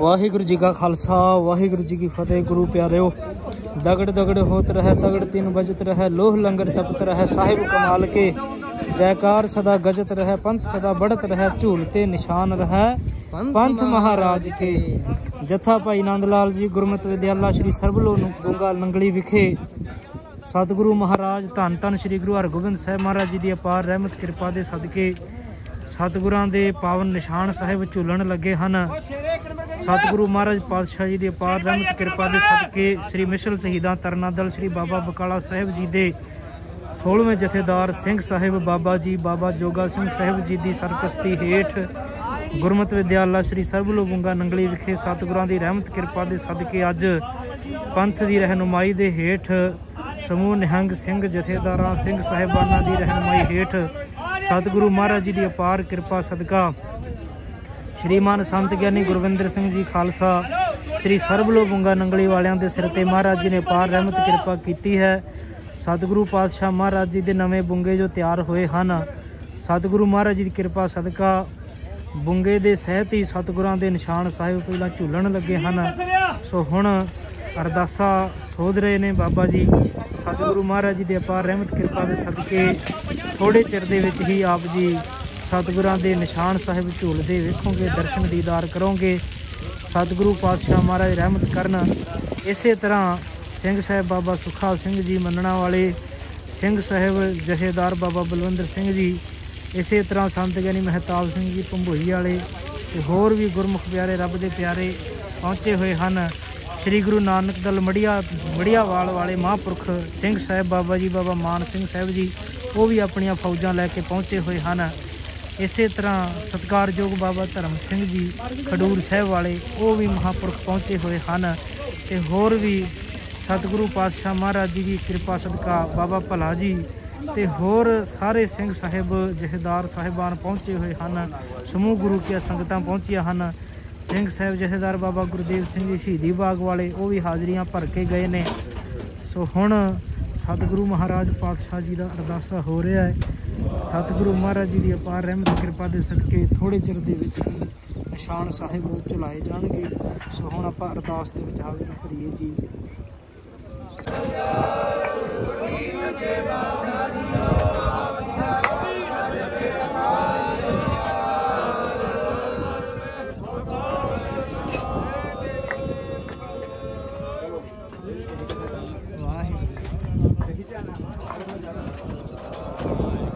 ਵਾਹਿਗੁਰੂ ਜੀ ਕਾ ਖਾਲਸਾ ਵਾਹਿਗੁਰੂ ਜੀ ਕੀ ਫਤਿਹ ਗੁਰੂ ਪਿਆਰਿਓ। ਦਗੜ ਦਗੜ ਹੋਤ ਰਹਿ ਤਗੜ ਤਿਨ ਬਜਤ ਰਹਿ ਲੋਹ ਲੰਗਰ ਤਪਤ ਰਹਿ ਸਾਹਿਬ ਕਮਾਲ ਕੇ। ਜੈਕਾਰ ਸਦਾ ਗਜਤ ਰਹਿ ਪੰਥ ਸਦਾ ਬੜਤ ਰਹਿ ਝੂਲ ਤੇ ਨਿਸ਼ਾਨ ਰਹਿ। ਪੰਥ ਮਹਾਰਾਜ ਕੇ। ਜਥਾ ਭਾਈ ਨੰਦ ਲਾਲ ਜੀ ਗੁਰਮਤਿ ਵਿਦਿਆਲਾ ਸ੍ਰੀ ਸਰਬਲੋ ਨੂੰ ਗੁੰਗਾ ਨੰਗਲੀ ਵਿਖੇ। ਸਤਿਗੁਰੂ ਮਹਾਰਾਜ ਧੰਨ ਧੰਨ ਸ੍ਰੀ ਗੁਰੂ ਹਰਗੋਬਿੰਦ ਸਾਹਿਬ ਮਹਾਰਾਜ ਜੀ ਦੀ ਅਪਾਰ ਰਹਿਮਤ ਕਿਰਪਾ ਦੇ ਸਦਕੇ ਸਤਿਗੁਰਾਂ ਦੇ ਪਾਵਨ ਨਿਸ਼ਾਨ ਸਾਹਿਬ ਝੂਲਣ ਲੱਗੇ ਹਨ। ਸਤਿਗੁਰੂ ਮਹਾਰਾਜ ਪਾਤਸ਼ਾਹ ਜੀ ਦੀ ਅਪਾਰ ਰਹਿਮਤ ਕਿਰਪਾ ਦੇ ਸਦਕੇ ਸ੍ਰੀ ਮਿਸ਼ਲ ਸ਼ਹੀਦਾਂ ਤਰਨਾ ਦਲ ਸ੍ਰੀ ਬਾਬਾ ਬਕਾਲਾ ਸਾਹਿਬ ਜੀ ਦੇ 16ਵੇਂ ਜਥੇਦਾਰ ਸਿੰਘ ਸਾਹਿਬ ਬਾਬਾ ਜੀ ਬਾਬਾ ਜੋਗਾ ਸਿੰਘ ਸਾਹਿਬ ਜੀ ਦੀ ਸਰਪ੍ਰਸਤੀ ਹੇਠ ਗੁਰਮਤਿ ਵਿਦਿਆਲਾ ਸ੍ਰੀ ਸਰਬਲੋ ਗੁੰਗਾ ਨੰਗਲੀ ਵਿਖੇ ਸਤਿਗੁਰਾਂ ਦੀ ਰਹਿਮਤ ਕਿਰਪਾ ਦੇ ਸਦਕੇ ਅੱਜ ਪੰਥ ਦੀ ਰਹਿਨੁਮਾਈ ਦੇ ਹੇਠ ਸਮੂਹ ਨਿਹੰਗ ਸਿੰਘ ਜਥੇਦਾਰਾਂ ਸਿੰਘ ਸਾਹਿਬਾਨਾਂ ਦੀ ਰਹਿਨੁਮਾਈ ਹੇਠ ਸਤਿਗੁਰੂ ਮਹਾਰਾਜ ਜੀ ਦੀ ਅਪਾਰ ਕਿਰਪਾ ਸਦਕਾ ਸ਼੍ਰੀਮਾਨ ਸੰਤ ਗਿਆਨੀ ਗੁਰਵਿੰਦਰ ਸਿੰਘ ਜੀ ਖਾਲਸਾ, ਸ੍ਰੀ ਸਰਬਲੋ ਬੁੰਗਾ ਨੰਗਲੀ ਵਾਲਿਆਂ ਦੇ ਸਿਰ ਤੇ ਮਹਾਰਾਜ ਜੀ ਨੇ ਅਪਾਰ ਰਹਿਮਤ ਕਿਰਪਾ ਕੀਤੀ ਹੈ। ਸਤਿਗੁਰੂ ਪਾਤਸ਼ਾਹ ਮਹਾਰਾਜ ਜੀ ਦੇ ਨਵੇਂ ਬੁੰਗੇ ਜੋ ਤਿਆਰ ਹੋਏ ਹਨ, ਸਤਿਗੁਰੂ ਮਹਾਰਾਜ ਜੀ ਦੀ ਕਿਰਪਾ ਸਦਕਾ ਬੁੰਗੇ ਦੇ ਸਹਿਤ ਹੀ ਸਤਿਗੁਰਾਂ ਦੇ ਨਿਸ਼ਾਨ ਸਾਹਿਬ ਪਹਿਲਾਂ ਝੂਲਣ ਲੱਗੇ ਹਨ। ਸੋ ਹੁਣ ਅਰਦਾਸਾ ਸੋਧ ਰਹੇ ਨੇ ਬਾਬਾ ਜੀ। ਸਤਿਗੁਰੂ ਮਹਾਰਾਜ ਜੀ ਦੇ ਅਪਾਰ ਰਹਿਮਤ, ਕਿਰਪਾ ਦੇ ਸਦਕੇ ਥੋੜੇ ਚਿਰ ਦੇ ਵਿੱਚ ਹੀ ਆਪ ਜੀ ਸਤਿਗੁਰਾਂ ਦੇ ਨਿਸ਼ਾਨ ਸਾਹਿਬ ਝੂਲਦੇ ਵੇਖੋਗੇ, ਦਰਸ਼ਨ ਦੀਦਾਰ ਕਰੋਗੇ। ਸਤਿਗੁਰੂ ਪਾਤਸ਼ਾਹ ਮਹਾਰਾਜ ਰਹਿਮਤ ਕਰਨ। ਇਸੇ ਤਰ੍ਹਾਂ ਸਿੰਘ ਸਾਹਿਬ ਬਾਬਾ ਸੁਖਾ ਸਿੰਘ ਜੀ ਮੰਨਣਾ ਵਾਲੇ ਸਿੰਘ ਸਾਹਿਬ ਜਥੇਦਾਰ ਬਾਬਾ ਬਲਵੰਦਰ ਸਿੰਘ ਜੀ, ਇਸੇ ਤਰ੍ਹਾਂ ਸੰਤ ਗਿਆਨੀ ਮਹਿਤਾਬ ਸਿੰਘ ਜੀ ਭੰਬੋਈ ਵਾਲੇ ਤੇ ਹੋਰ ਵੀ ਗੁਰਮੁਖ ਪਿਆਰੇ, ਰੱਬ ਦੇ ਪਿਆਰੇ ਪਹੁੰਚੇ ਹੋਏ ਹਨ। ਸ੍ਰੀ ਗੁਰੂ ਨਾਨਕ ਦਲ ਮੜੀਆ ਮੜੀਆਵਾਲ ਵਾਲੇ ਮਹਾਂਪੁਰਖ ਸਿੰਘ ਸਾਹਿਬ ਬਾਬਾ ਜੀ, ਬਾਬਾ ਮਾਨ ਸਿੰਘ ਸਾਹਿਬ ਜੀ, ਉਹ ਵੀ ਆਪਣੀਆਂ ਫੌਜਾਂ ਲੈ ਕੇ ਪਹੁੰਚੇ ਹੋਏ ਹਨ। ਇਸੇ ਤਰ੍ਹਾਂ ਸਤਿਕਾਰਯੋਗ ਬਾਬਾ ਧਰਮ ਸਿੰਘ ਜੀ, ਖਡੂਰ ਸਾਹਿਬ ਵਾਲੇ, ਉਹ ਵੀ ਮਹਾਂਪੁਰਖ ਪਹੁੰਚੇ ਹੋਏ ਹਨ ਤੇ ਹੋਰ ਵੀ ਸਤਿਗੁਰੂ ਪਾਤਸ਼ਾਹ ਮਹਾਰਾਜ ਜੀ ਦੀ ਕਿਰਪਾ ਸਦਕਾ ਬਾਬਾ ਭਲਾ ਜੀ ਤੇ ਹੋਰ ਸਾਰੇ ਸਿੰਘ ਸਾਹਿਬ ਜਥੇਦਾਰ ਸਾਹਿਬਾਨ ਪਹੁੰਚੇ ਹੋਏ ਹਨ। ਸਮੂਹ ਗੁਰੂ ਕੀ ਸੰਗਤਾਂ ਪਹੁੰਚੀਆਂ ਹਨ। ਸਿੰਘ ਸਾਹਿਬ ਜਥੇਦਾਰ ਬਾਬਾ ਗੁਰਦੇਵ ਸਿੰਘ ਜੀ ਸ਼ਹੀਦੀ ਬਾਗ ਵਾਲੇ, ਉਹ ਵੀ ਹਾਜ਼ਰੀਆਂ ਭਰ ਕੇ ਗਏ ਨੇ। ਸੋ ਹੁਣ ਸਤਿਗੁਰੂ ਮਹਾਰਾਜ ਪਾਤਸ਼ਾਹ ਜੀ ਦਾ ਅਰਦਾਸਾ ਹੋ ਰਿਹਾ ਹੈ। ਸਤਿਗੁਰੂ ਮਹਾਰਾਜ ਜੀ ਦੀ ਅਪਾਰ ਰਹਿਮਤ, ਕਿਰਪਾ ਦੇ ਸਦਕੇ ਥੋੜੇ ਚਿਰ ਦੇ ਵਿੱਚ ਹੀ ਨਿਸ਼ਾਨ ਸਾਹਿਬ ਚੁਲਾਏ ਜਾਣਗੇ। ਸੋ ਹੁਣ ਆਪਾਂ ਅਰਦਾਸ ਦੇ ਵਿੱਚ ਹਾਜ਼ਰ ਕਰੀਏ ਜੀ। Bye.